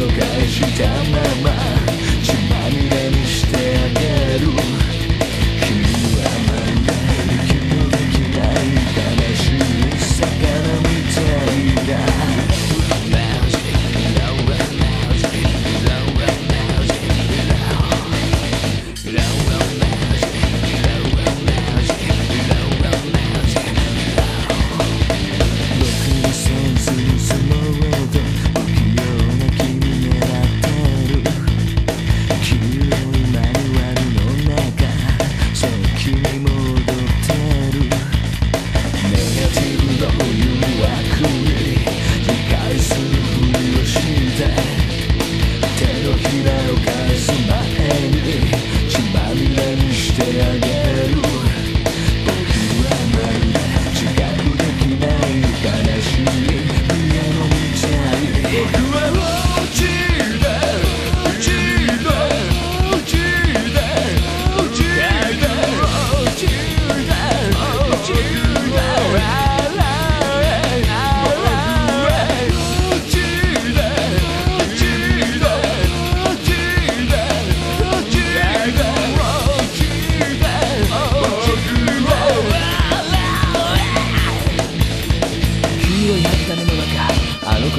のしたまま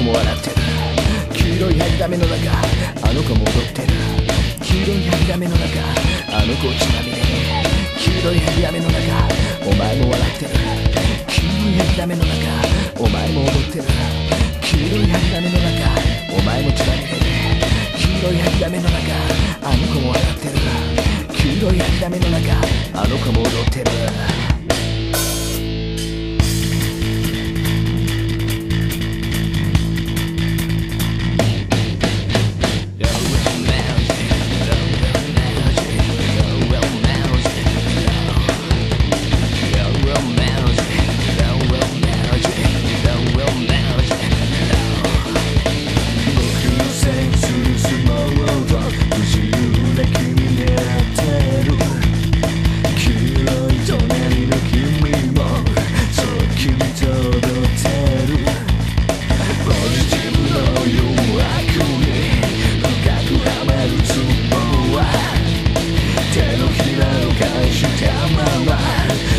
も笑って白い諦の中あの子も踊ってる黄色い諦めの中あの子を血まみれ黄色い諦めの中お前も笑ってる。黄色い諦めの中お前も踊ってる。黄色い諦めの中お前も血まみれ黄色い諦めの中あの子も笑ってる。黄色い諦めの中あの子も踊ってる。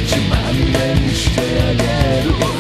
Ich mag den Sternen hoch.